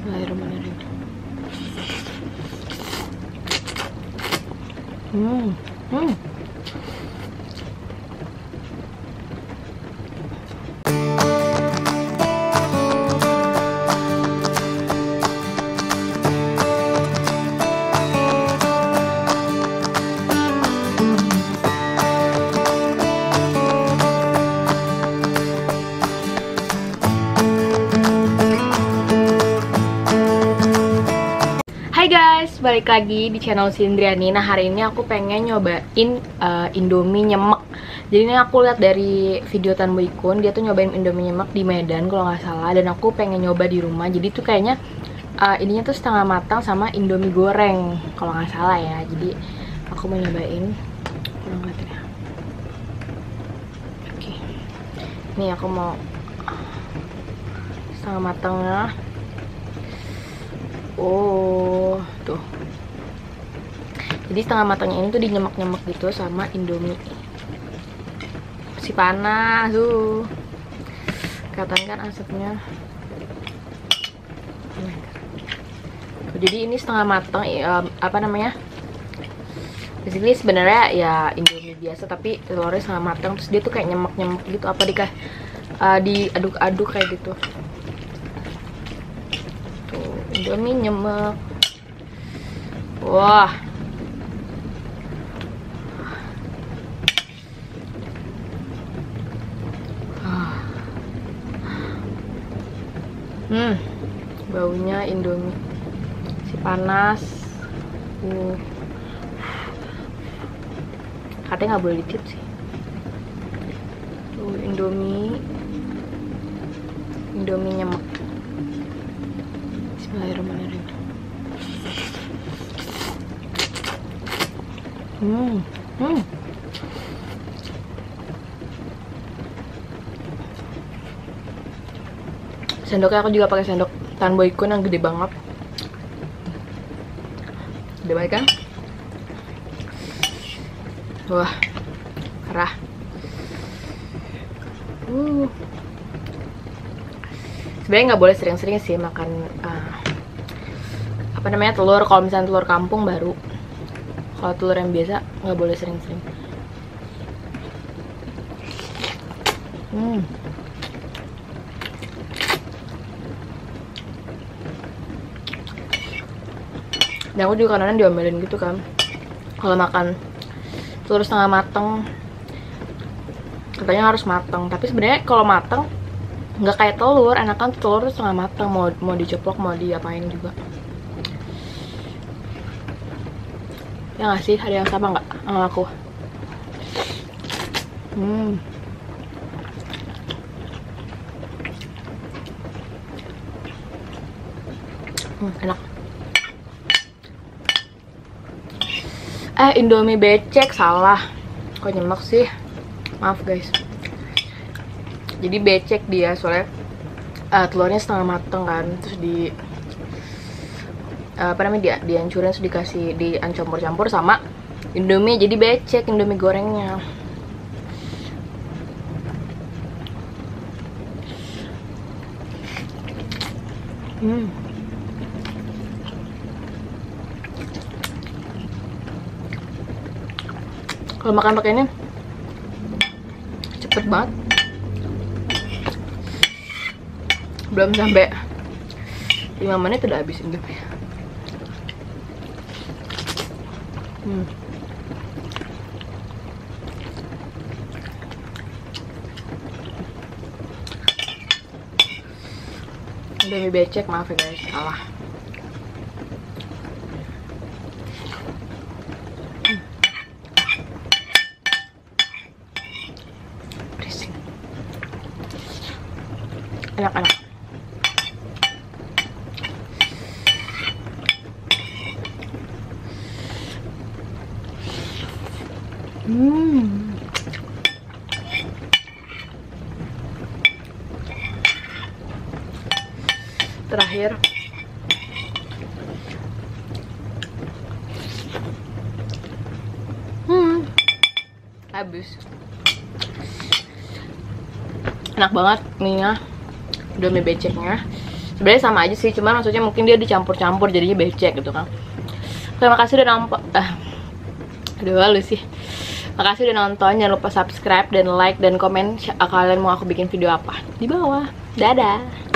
Bismillahirrahmanirrahim. Hmm, hmm. Hai guys, balik lagi di channel Sindriani. Nah hari ini aku pengen nyobain uh, Indomie nyemek. Jadi ini aku lihat dari video Tan Boykun, dia tuh nyobain Indomie nyemek di Medan kalau nggak salah. Dan aku pengen nyoba di rumah. Jadi tuh kayaknya uh, ininya tuh setengah matang sama Indomie goreng kalau nggak salah ya. Jadi aku mau nyobain. Kurang. Oke, nih aku mau setengah matangnya. Oh, tuh. Jadi setengah matangnya ini tuh dinyemek-nyemek gitu sama Indomie. Si panas tuh. Kelihatan kan asapnya. Tuh, jadi ini setengah matang ya, apa namanya? Basically sebenarnya ya Indomie biasa tapi telurnya setengah matang terus dia tuh kayak nyemek-nyemek gitu apa dikah uh, diaduk-aduk kayak gitu. Indomie nyemek. Wah. Hmm, baunya Indomie. Si panas. Uh. Katanya nggak boleh ditiup sih. Tuh Indomie. Indomie nyemek. Bismillahirrahmanirrahim. Hmm, hmm. Sendoknya aku juga pakai sendok Tan Boykun yang gede banget. Gede banget kan? Wah, kerah. Uh. Sebenarnya nggak boleh sering-sering sih makan uh, apa namanya telur. Kalau misalnya telur kampung baru. Kalau telur yang biasa nggak boleh sering-sering. Hmm. Dan aku juga kadang diomelin gitu kan Kalau makan telur setengah mateng Katanya harus mateng Tapi sebenarnya kalau mateng nggak kayak telur, enakan telur setengah mateng Mau, mau diceplok, mau diapain juga Ya nggak sih? Ada yang sama nggak sama aku? Hmm Hmm, enak Eh, Indomie becek salah. Kok nyemek sih? Maaf guys. Jadi becek dia soalnya uh, telurnya setengah mateng kan, terus di uh, apa namanya dia dihancurin terus dikasih dicampur-campur sama Indomie jadi becek Indomie gorengnya. Hmm. kalau makan pakai ini cepet banget belum sampai 5 menit udah habis Indomie hmm. Indomie becek maaf ya guys salah. Enak-enak hmm. Terakhir. Hmm. Habis. Enak banget minyak udah mie beceknya. Sebenarnya sama aja sih cuman maksudnya mungkin dia dicampur-campur jadinya becek gitu kan. Terima kasih udah nonton ah aduh lu sih. Makasih udah nonton. Jangan lupa subscribe dan like dan komen kalian mau aku bikin video apa. Di bawah. Dadah